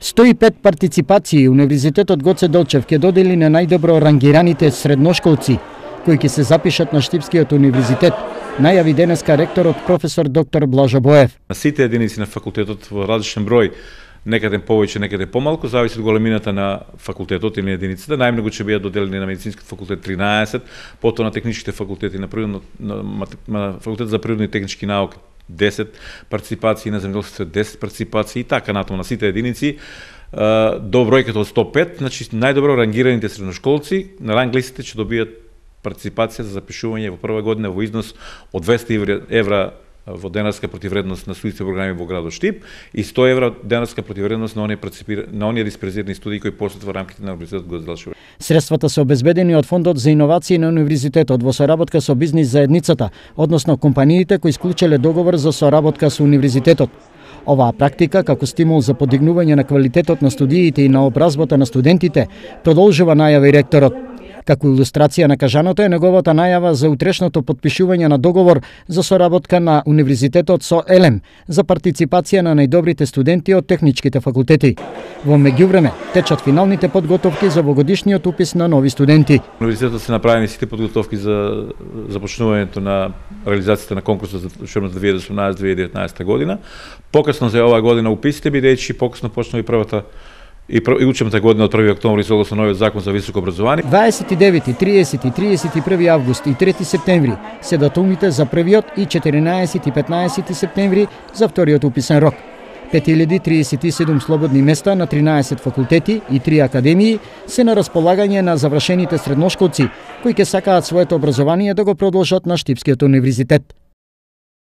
105 партиципации Универзитетот Гоце Долчев ќе додели на најдобро рангираните средношколци кои ќе се запишат на Штипскиот универзитет, најави денеска ректорот професор доктор Блажо Боев. На сите единици на факултетот во различен број некаде повеќе, некаде помалку, зависи од големината на факултетот или на единицата. Најмногу ќе бидат доделени на медицинскиот факултет 13, потоа на техничките факултети на, природно, на, на факултет за природни и технички науки 10 партиципации, на земјоделството 10 партиципации и така натаму на сите единици. До бројката од 105, значи најдобро рангираните средношколци на ранг листите ќе добијат партиципација за запишување во прва година во износ од 200 евра во денарска противредност на студиите програми во градот Штип и 100 евра денарска противредност на оние на оние диспрезирани студии кои постојат во рамките на универзитетот го Шура. Средствата се обезбедени од фондот за иновации на универзитетот во соработка со бизнис заедницата, односно компаниите кои склучеле договор за соработка со универзитетот. Оваа практика, како стимул за подигнување на квалитетот на студиите и на образбата на студентите, продолжува најави ректорот. Како илустрација на кажаното е неговата најава за утрешното подпишување на договор за соработка на Универзитетот со ЕЛЕМ за партиципација на најдобрите студенти од техничките факултети. Во меѓувреме, течат финалните подготовки за вогодишниот упис на нови студенти. Универзитетот се направени сите подготовки за започнувањето на реализацијата на конкурсот за учебната 2018-2019 година. Покасно за оваа година уписите бидејќи покасно почнува и првата и, и учебната година од 1 октомври согласно новиот закон за високо образование. 29, 30, 31 август и 3 септември се датумите за првиот и 14 и 15 септември за вториот уписен рок. 5037 слободни места на 13 факултети и 3 академии се на располагање на завршените средношколци кои ќе сакаат своето образование да го продолжат на Штипскиот универзитет.